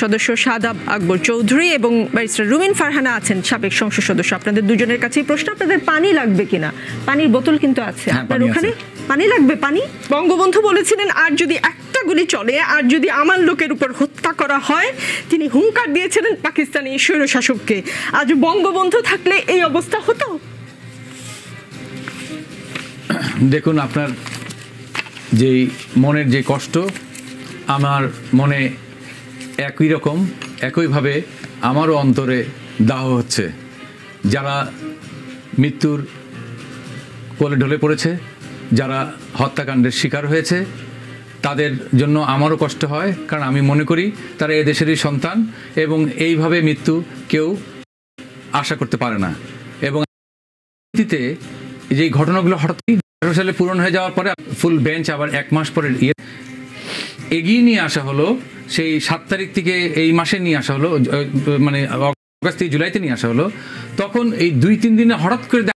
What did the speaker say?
সদস্য সাদাব আকবর চৌধুরী এবং ব্যারিস্টার রুমিন ফারহানা আছেন সাবেক সংসদ সদস্য। আপনাদের দুজনের কাছেই প্রশ্ন আপনাদের পানি লাগবে কিনা? পানির বোতল কিন্তু আছে। হ্যাঁ, আপনার ওখানে? পানি লাগবে? পানি? বঙ্গবন্ধু বলেছিলেন আর যদি একটা গুলি চলে আর যদি আমার লোকের উপর হত্যা করা হয় তিনি হুঙ্কার দিয়েছিলেন পাকিস্তানি স্বৈরশাসককে। আজ বঙ্গবন্ধু থাকলে এই অবস্থা হতো? দেখুন আপনার যেই মনের যে কষ্ট আমার মনে একই রকম একইভাবে আমারও অন্তরে দাহ হচ্ছে। যারা মৃত্যুর কোলে ঢলে পড়েছে, যারা হত্যাকাণ্ডের শিকার হয়েছে, তাদের জন্য আমারও কষ্ট হয়, কারণ আমি মনে করি তারা এ দেশেরই সন্তান এবং এইভাবে মৃত্যু কেউ আশা করতে পারে না। এবং পরবর্তীতে যে ঘটনাগুলো হঠাৎই আঠারো সালে পূরণ হয়ে যাওয়ার পরে, ফুল বেঞ্চ আবার এক মাস পরে এগিয়ে নিয়ে আসা হলো সেই সাত তারিখ থেকে এই মাসে নিয়ে আসা হলো মানে অগাস্ট থেকে জুলাইতে নিয়ে আসা হলো। তখন এই দুই তিন দিনে হঠাৎ করে